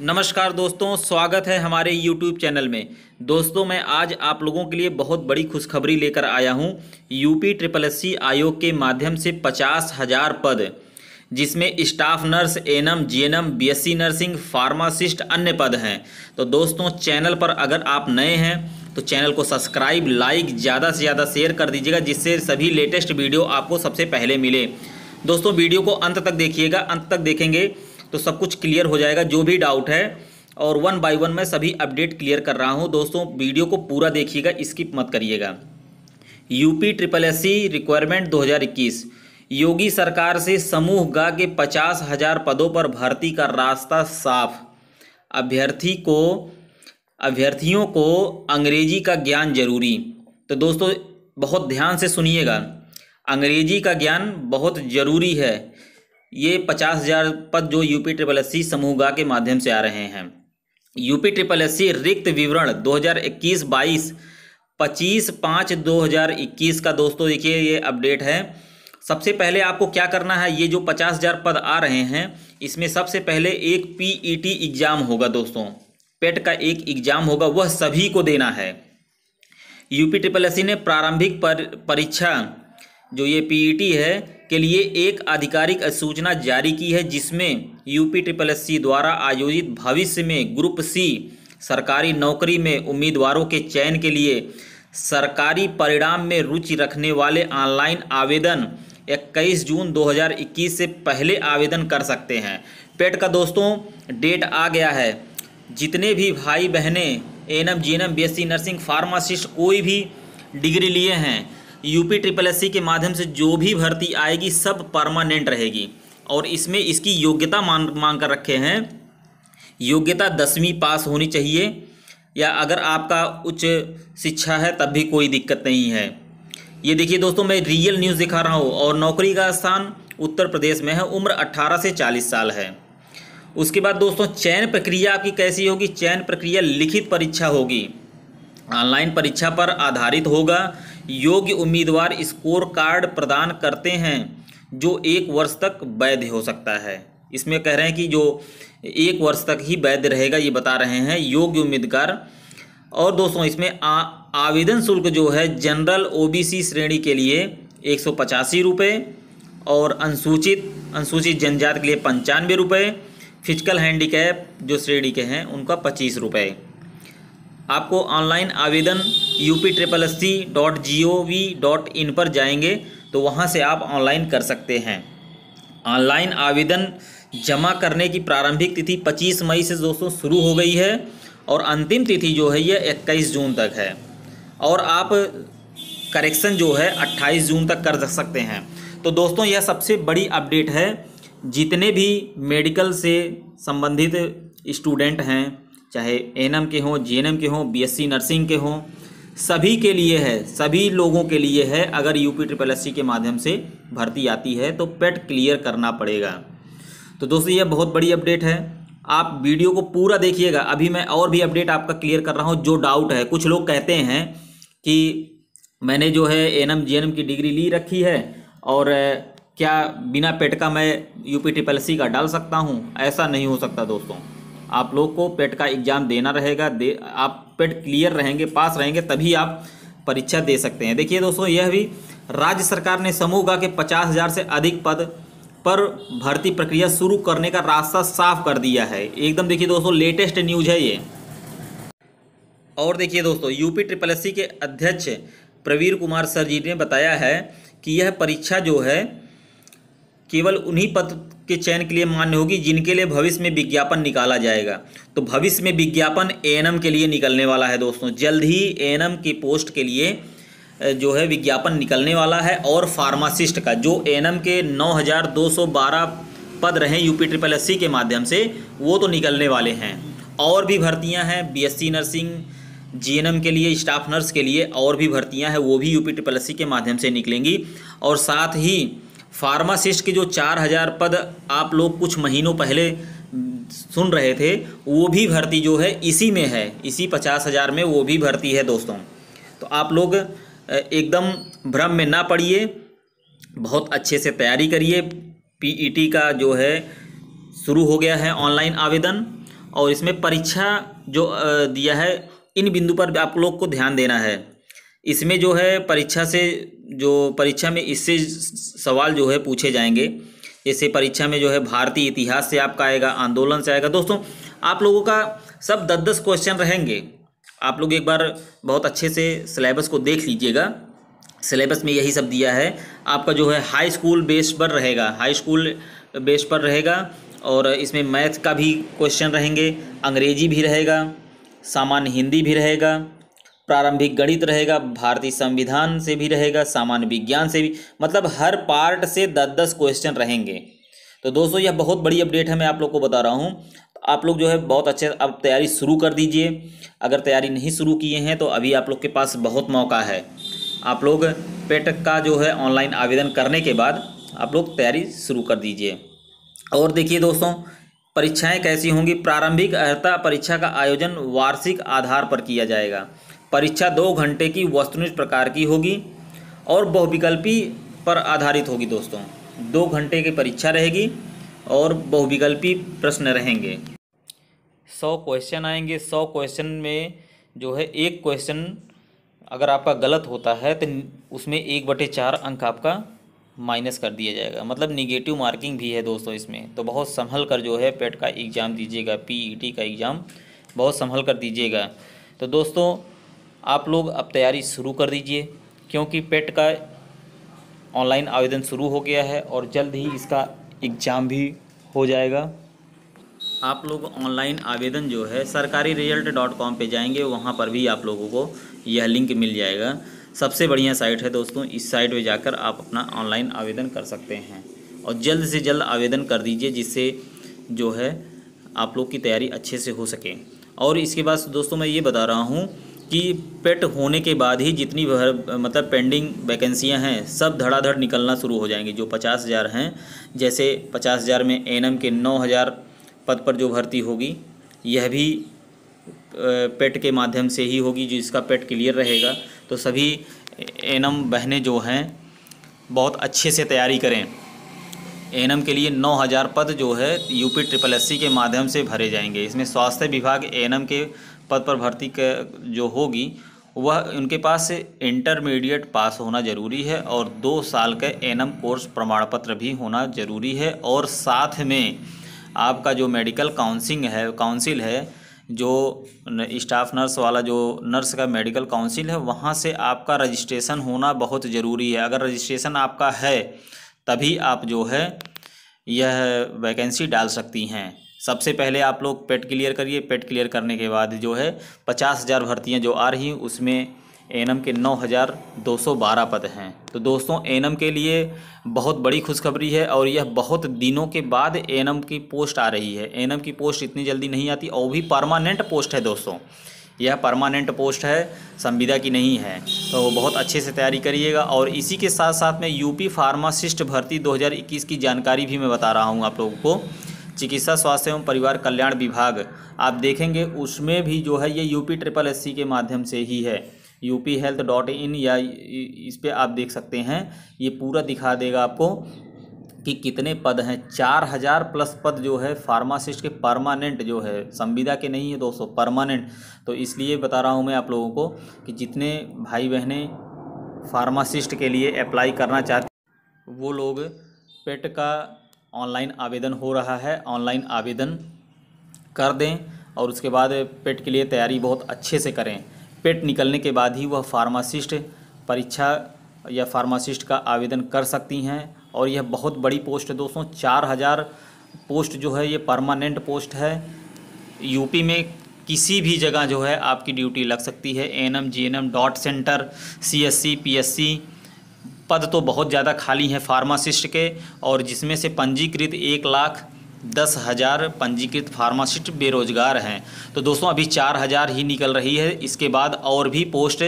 नमस्कार दोस्तों, स्वागत है हमारे YouTube चैनल में। दोस्तों, मैं आज आप लोगों के लिए बहुत बड़ी खुशखबरी लेकर आया हूँ यूपी ट्रिपल एस आयोग के माध्यम से पचास हज़ार पद, जिसमें staff nurse NM GNM BSc nursing, pharmacist, अन्य पद हैं। तो दोस्तों, चैनल पर अगर आप नए हैं तो चैनल को सब्सक्राइब, लाइक, ज़्यादा से ज़्यादा शेयर कर दीजिएगा, जिससे सभी लेटेस्ट वीडियो आपको सबसे पहले मिले। दोस्तों, वीडियो को अंत तक देखिएगा, अंत तक देखेंगे। तो सब कुछ क्लियर हो जाएगा, जो भी डाउट है, और वन बाय वन मैं सभी अपडेट क्लियर कर रहा हूँ। दोस्तों वीडियो को पूरा देखिएगा स्किप मत करिएगा। UP triple S C requirement 2021 Yogi सरकार से समूह गा के पचास हज़ार पदों पर भर्ती का रास्ता साफ़। अभ्यर्थी को, अभ्यर्थियों को अंग्रेज़ी का ज्ञान ज़रूरी। तो दोस्तों, बहुत ध्यान से सुनिएगा। अंग्रेज़ी का ज्ञान बहुत ज़रूरी है। ये पचास हज़ार पद जो यूपी ट्रिपल एस सी समूहगा के माध्यम से आ रहे हैं। यूपी ट्रिपल एस सी रिक्त विवरण 2021-22 25 पाँच 2021 का दोस्तों देखिए ये अपडेट है। सबसे पहले आपको क्या करना है? ये जो पचास हज़ार पद आ रहे हैं इसमें सबसे पहले एक पीईटी एग्ज़ाम होगा दोस्तों। पेट का एक एग्ज़ाम होगा वह सभी को देना है। यूपी ट्रिपल एससी ने प्रारंभिक पर, परीक्षा जो ये पीईटी है, के लिए एक आधिकारिक सूचना जारी की है, जिसमें यूपी ट्रिपल एस द्वारा आयोजित भविष्य में ग्रुप सी सरकारी नौकरी में उम्मीदवारों के चयन के लिए सरकारी परिणाम में रुचि रखने वाले ऑनलाइन आवेदन 21 जून 2021 से पहले आवेदन कर सकते हैं। पेट का दोस्तों, डेट आ गया है। जितने भी भाई बहनें NM, GNM, BSc, nursing, pharmacist, कोई भी डिग्री लिए हैं यूपी ट्रिपल एस के माध्यम से जो भी भर्ती आएगी, सब परमानेंट रहेगी। और इसमें इसकी योग्यता मान, मांग कर रखे हैं। योग्यता दसवीं पास होनी चाहिए, या अगर आपका उच्च शिक्षा है, तब भी कोई दिक्कत नहीं है। ये देखिए दोस्तों, मैं रियल न्यूज़ दिखा रहा हूँ, और नौकरी का स्थान उत्तर प्रदेश में है, उम्र 18 से 40 साल है। उसके बाद दोस्तों, चयन प्रक्रिया आपकी कैसी होगी? चयन प्रक्रिया लिखित परीक्षा होगी। ऑनलाइन परीक्षा पर आधारित होगा। योग्य उम्मीदवार स्कोर कार्ड प्रदान करते हैं जो एक वर्ष तक वैध हो सकता है। इसमें कह रहे हैं कि जो एक वर्ष तक ही वैध रहेगा ये बता रहे हैं योग्य उम्मीदवार और दोस्तों इसमें आ, आवेदन शुल्क जो है जनरल ओबीसी श्रेणी के लिए एक सौ पचासी रुपये और अनुसूचित अनुसूचित जनजाति के लिए पंचानवे रुपये फ़िज़िकल हैंडीकैप जो श्रेणी के हैं उनका पच्चीस रुपये आपको ऑनलाइन आवेदन U P triple S C dot G O V dot in पर जाएँगे तो वहाँ से आप ऑनलाइन कर सकते हैं। ऑनलाइन आवेदन जमा करने की प्रारंभिक तिथि 25 मई से दोस्तों शुरू हो गई है और अंतिम तिथि जो है ये 21 जून तक है। और आप करेक्शन जो है 28 जून तक कर सकते हैं। तो दोस्तों, यह सबसे बड़ी अपडेट है। जितने भी मेडिकल से संबंधित स्टूडेंट हैं चाहे एनएम के हों जीएनएम के हों बीएससी नर्सिंग के हों, सभी के लिए है, सभी लोगों के लिए है, अगर यूपी ट्रिपल एस के माध्यम से भर्ती आती है तो पेट क्लियर करना पड़ेगा। तो दोस्तों, ये बहुत बड़ी अपडेट है। आप वीडियो को पूरा देखिएगा। अभी मैं और भी अपडेट आपका क्लियर कर रहा हूँ, जो डाउट है। कुछ लोग कहते हैं कि मैंने जो है एन एम की डिग्री ली रखी है, और क्या बिना पेट का मैं यूपी ट्रिपल सी का डाल सकता हूँ? ऐसा नहीं हो सकता, दोस्तों। आप लोग को पेट का एग्ज़ाम देना रहेगा, दे, आप पेट क्लियर रहेंगे, पास रहेंगे, तभी आप परीक्षा दे सकते हैं। देखिए दोस्तों, यह भी राज्य सरकार ने समूह गा के पचास हज़ार से अधिक पद पर भर्ती प्रक्रिया शुरू करने का रास्ता साफ़ कर दिया है। एकदम देखिए दोस्तों, लेटेस्ट न्यूज़ है ये। और देखिए दोस्तों, यूपी ट्रिपल एससी के अध्यक्ष प्रवीर कुमार सर जी ने बताया है कि यह परीक्षा जो है, केवल उन्हीं पद के चयन के लिए मान्य होगी, जिनके लिए भविष्य में विज्ञापन निकाला जाएगा। तो भविष्य में विज्ञापन एएनएम के लिए निकलने वाला है दोस्तों। जल्द ही एएनएम की पोस्ट के लिए जो है विज्ञापन निकलने वाला है। और फार्मासिस्ट का, जो एएनएम के 9212 पद रहे यूपी ट्रिपल एससी के माध्यम से, वो तो निकलने वाले हैं। और भी भर्तियाँ हैं बीएससी नर्सिंग जीएनएम के लिए, स्टाफ नर्स के लिए और भी भर्तियाँ हैं, वो भी यूपी ट्रिपल एससी के माध्यम से निकलेंगी। और साथ ही फार्मासिस्ट के जो चार हज़ार पद आप लोग कुछ महीनों पहले सुन रहे थे, वो भी भर्ती जो है इसी में है, इसी पचास हज़ार में वो भी भर्ती है दोस्तों। तो आप लोग एकदम भ्रम में ना पड़िए, बहुत अच्छे से तैयारी करिए। पीईटी का जो है, शुरू हो गया है ऑनलाइन आवेदन, और इसमें परीक्षा जो दिया है, इन बिंदु पर आप लोग को ध्यान देना है। इसमें जो है परीक्षा से, जो परीक्षा में इससे सवाल जो है पूछे जाएँगे। जैसे परीक्षा में जो है भारतीय इतिहास से आपका आएगा, आंदोलन से आएगा। दोस्तों, आप लोगों का सब दस दस क्वेश्चन रहेंगे। आप लोग एक बार बहुत अच्छे से सिलेबस को देख लीजिएगा। सिलेबस में यही सब दिया है। आपका जो है हाई स्कूल बेस पर रहेगा। हाई स्कूल बेस पर रहेगा और इसमें मैथ का भी क्वेश्चन रहेंगे। अंग्रेज़ी भी रहेगा। सामान्य हिंदी भी रहेगा। प्रारंभिक गणित रहेगा, भारतीय संविधान से भी रहेगा, सामान्य विज्ञान से भी मतलब हर पार्ट से दस दस क्वेश्चन रहेंगे। तो दोस्तों, यह बहुत बड़ी अपडेट है, मैं आप लोग को बता रहा हूँ। आप लोग जो है बहुत अच्छे अब तैयारी शुरू कर दीजिए। अगर तैयारी नहीं शुरू किए हैं तो अभी आप लोग के पास बहुत मौका है। आप लोग पेट का जो है ऑनलाइन आवेदन करने के बाद आप लोग तैयारी शुरू कर दीजिए। और देखिए दोस्तों, परीक्षाएँ कैसी होंगी? प्रारंभिक अर्हता परीक्षा का आयोजन वार्षिक आधार पर किया जाएगा। परीक्षा दो घंटे की वस्तुनिष्ठ प्रकार की होगी और बहुविकल्पी पर आधारित होगी दोस्तों। दो घंटे की परीक्षा रहेगी और बहुविकल्पी प्रश्न रहेंगे। सौ क्वेश्चन आएँगे। सौ क्वेश्चन में जो है एक क्वेश्चन अगर आपका गलत होता है तो उसमें एक बटे चार अंक आपका माइनस कर दिया जाएगा। मतलब निगेटिव मार्किंग भी है दोस्तों इसमें। तो बहुत संभल कर जो है पेट का एग्ज़ाम दीजिएगा। पीईटी का एग्ज़ाम बहुत संभल कर दीजिएगा। तो दोस्तों आप लोग अब तैयारी शुरू कर दीजिए, क्योंकि पेट का ऑनलाइन आवेदन शुरू हो गया है और जल्द ही इसका एग्ज़ाम भी हो जाएगा। आप लोग ऑनलाइन आवेदन जो है, सरकारी रिज़ल्ट डॉट कॉम पर जाएँगे, वहाँ पर भी आप लोगों को यह लिंक मिल जाएगा। सबसे बढ़िया साइट है दोस्तों, इस साइट पे जाकर आप अपना ऑनलाइन आवेदन कर सकते हैं। और जल्द से जल्द आवेदन कर दीजिए, जिससे जो है आप लोग की तैयारी अच्छे से हो सके। और इसके बाद दोस्तों मैं ये बता रहा हूँ कि पेट होने के बाद ही जितनी भर मतलब पेंडिंग वैकेंसियाँ हैं, सब धड़ाधड़ निकलना शुरू हो जाएँगी। जो पचास हज़ार हैं, जैसे पचास हज़ार में एन के नौ हज़ार पद पर जो भर्ती होगी, यह भी पेट के माध्यम से ही होगी, जिसका पेट क्लियर रहेगा। तो सभी एनम बहनें जो हैं, बहुत अच्छे से तैयारी करें। एनम के लिए 9000 पद जो है यूपी ट्रिपल एससी के माध्यम से भरे जाएँगे। इसमें स्वास्थ्य विभाग एनम के पद पर भर्ती जो होगी, वह उनके पास इंटरमीडिएट पास होना ज़रूरी है और दो साल का एनम कोर्स प्रमाण पत्र भी होना ज़रूरी है। और साथ में आपका जो मेडिकल काउंसिंग है काउंसिल है, जो स्टाफ नर्स वाला, जो नर्स का मेडिकल काउंसिल है, वहाँ से आपका रजिस्ट्रेशन होना बहुत ज़रूरी है। अगर रजिस्ट्रेशन आपका है, तभी आप जो है, यह वैकेंसी डाल सकती हैं। सबसे पहले आप लोग पेट क्लियर करिए। पेट क्लियर करने के बाद जो है पचास हज़ार भर्तियाँ जो आ रही उसमें एनम के नौ हज़ार दो सौ बारह पद हैं। तो दोस्तों, एनम के लिए बहुत बड़ी खुशखबरी है और यह बहुत दिनों के बाद एनम की पोस्ट आ रही है। एनम की पोस्ट इतनी जल्दी नहीं आती और भी परमानेंट पोस्ट है दोस्तों। यह परमानेंट पोस्ट है, संविदा की नहीं है। तो बहुत अच्छे से तैयारी करिएगा और इसी के साथ साथ में यूपी फार्मासिस्ट भर्ती 2021 की जानकारी भी मैं बता रहा हूँ आप लोगों को। चिकित्सा, स्वास्थ्य एवं परिवार कल्याण विभाग। आप देखेंगे, उसमें भी जो है, ये यूपी ट्रिपल एससी के माध्यम से ही है। यूपी हेल्थ डॉट इन या इस पर आप देख सकते हैं। ये पूरा दिखा देगा आपको कि कितने पद हैं। चार हज़ार प्लस पद जो है फार्मासिस्ट के परमानेंट जो है, संविदा के नहीं है दोस्तों परमानेंट तो इसलिए बता रहा हूँ मैं आप लोगों को कि जितने भाई बहनें फार्मासिस्ट के लिए अप्लाई करना चाहते वो लोग पेट का ऑनलाइन आवेदन हो रहा है, ऑनलाइन आवेदन कर दें और उसके बाद पेट के लिए तैयारी बहुत अच्छे से करें। पेट निकलने के बाद ही वह फार्मासिस्ट परीक्षा या फार्मासिस्ट का आवेदन कर सकती हैं और यह बहुत बड़ी पोस्ट है। दोस्तों, चार हज़ार पोस्ट जो है, ये परमानेंट पोस्ट है। यूपी में किसी भी जगह जो है, आपकी ड्यूटी लग सकती है। N M G N M dot centre C S C P S C पद तो बहुत ज़्यादा खाली हैं फार्मासिस्ट के, और जिसमें से पंजीकृत एक लाख दस हज़ार पंजीकृत फार्मासिस्ट बेरोजगार हैं। तो दोस्तों, अभी चार हज़ार ही निकल रही है। इसके बाद और भी पोस्ट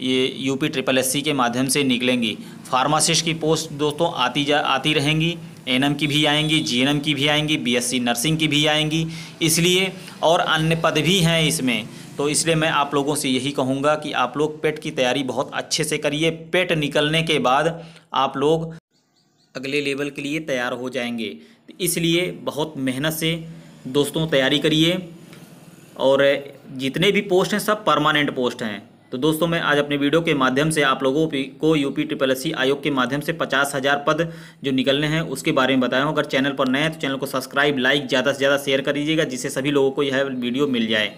ये यूपी ट्रिपल एससी के माध्यम से निकलेंगी। फार्मासिस्ट की पोस्ट दोस्तों आती जा, आती रहेंगी। एनएम की भी आएँगी, जीएनएम की भी आएँगी, बीएससी नर्सिंग की भी आएँगी। इसलिए और अन्य पद भी हैं इसमें। तो इसलिए मैं आप लोगों से यही कहूँगा कि आप लोग पेट की तैयारी बहुत अच्छे से करिए। पेट निकलने के बाद आप लोग अगले लेवल के लिए तैयार हो जाएँगे। इसलिए बहुत मेहनत से दोस्तों तैयारी करिए और जितने भी पोस्ट हैं सब परमानेंट पोस्ट हैं। तो दोस्तों मैं आज अपने वीडियो के माध्यम से आप लोगों को यूपी ट्रिपल एस आयोग के माध्यम से पचास हज़ार पद जो निकलने हैं उसके बारे में बताया हूँ। अगर चैनल पर नए हैं तो चैनल को सब्सक्राइब, लाइक ज़्यादा से ज़्यादा शेयर कर दीजिएगा जिससे सभी लोगों को यह वीडियो मिल जाए।